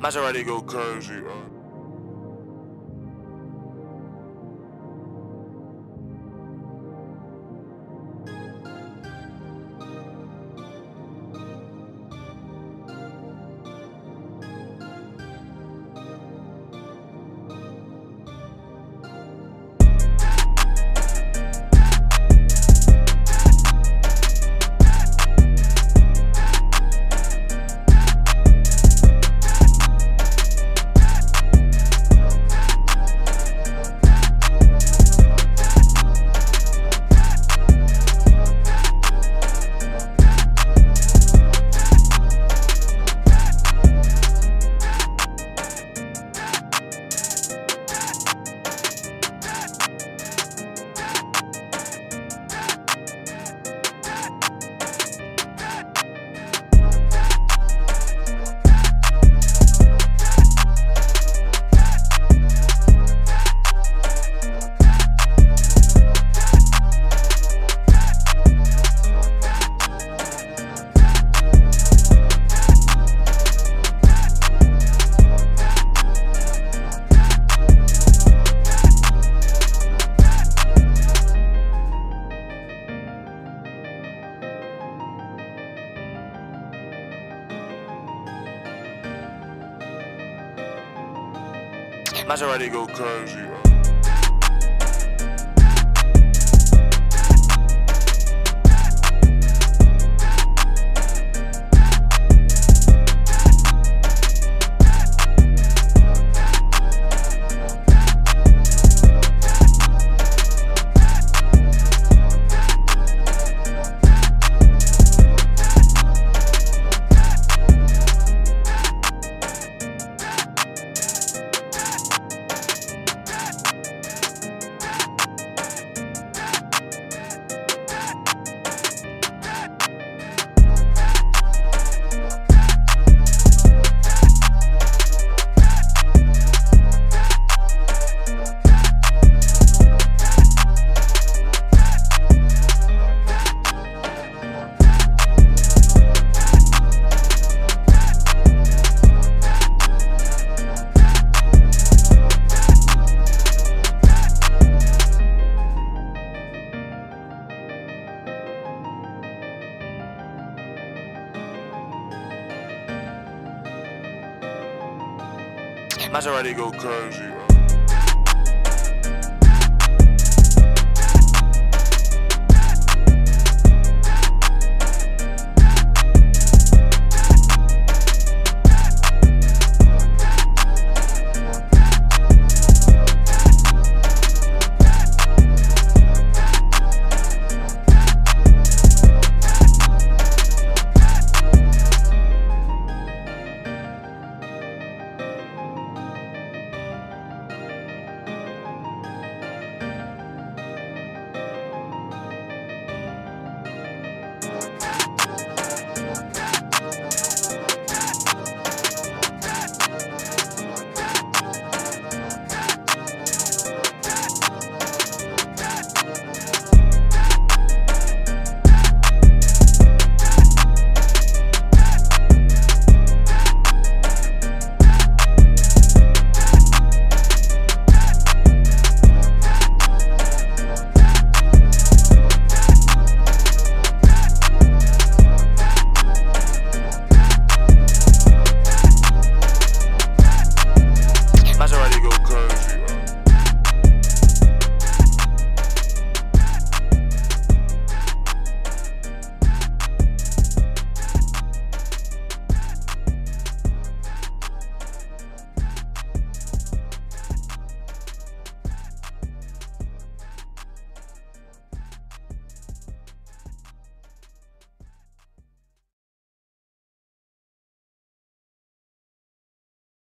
Maserati go crazy. Uh. Maserati go crazy. Maserati go crazy.